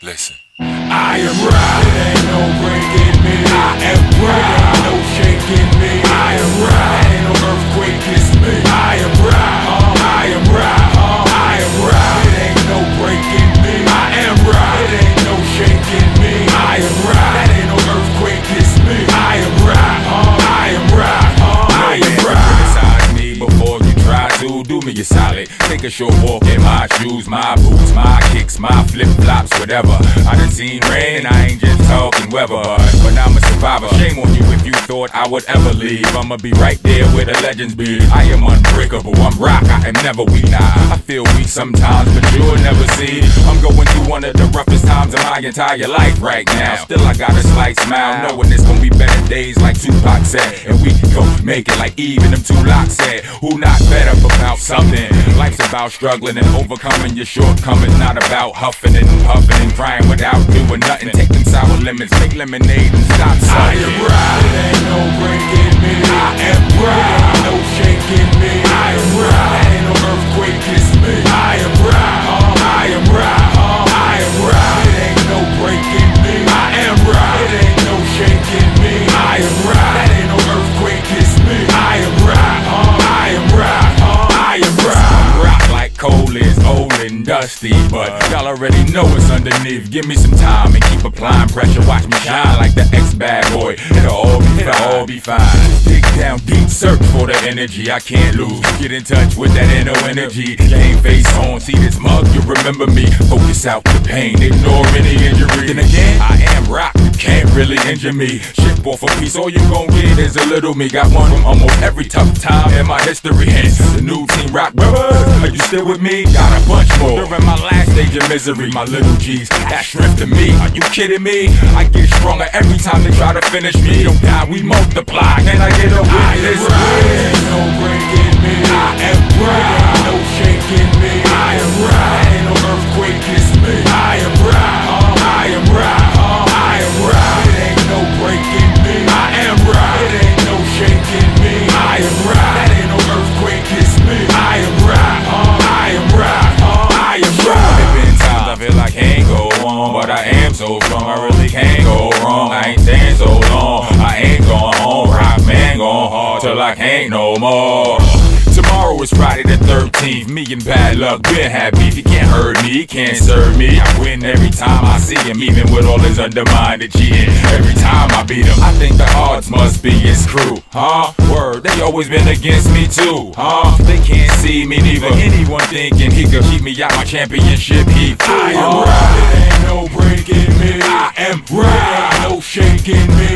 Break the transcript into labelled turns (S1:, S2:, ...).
S1: Listen.
S2: I am right. It ain't no breaking me. I am right. It ain't no shaking
S1: to do me a solid. Take a short walk in my shoes, my boots, my kicks, my flip flops, whatever. I done seen rain, I ain't just talking weather, but I'm a survivor. Shame on you if you thought I would ever leave. I'ma be right there where the legends be. I am unbreakable, I'm rock, I am never weak. Nah, I feel weak sometimes, but you'll never see. Times of my entire life right now. Still, I got a slight smile, knowing it's gonna be better days like Tupac said. And we gon' make it like even them two locks said. Who not better about something? Life's about struggling and overcoming your shortcomings, not about huffing and puffing and crying without doing nothing. Take them sour lemons, make lemonade and stop
S2: I am right. It ain't no breaking me. I am right. No shaking me.
S1: Dusty, but y'all already know it's underneath. Give me some time and keep applying pressure. Watch me shine like the ex bad boy. It'll all be fine. all be fine. Dig down deep, search for the energy I can't lose. Get in touch with that inner energy. Game face on, see this mug, you remember me. Focus out the pain, ignore any injury. Then again, I am rock, can't really injure me. Ship off a piece, all you gon' get is a little me. Got one from almost every tough time in my history. Hence, the new team rock brothers. Are you still with me? Got a bunch more. During my last stage of misery, my little G's, that strength to me. Are you kidding me? I get stronger every time they try to finish me. Don't die, we multiply. Can I get a witness?
S2: Am
S1: strong, I really can't go wrong. I ain't staying so long, I ain't going home. Rock man going hard till I can't no more. Tomorrow is Friday the 13th. Me and bad luck been beef. He can't hurt me, can't serve me. I win every time I see him, even with all his undermined cheating. Every time I beat him, I think the odds must be his crew. Huh? Word, they always been against me too. Huh? They can't see me neither. Anyone thinking he could keep me out my championship, he fool.
S2: I am no breaking me. I am right, no shaking me.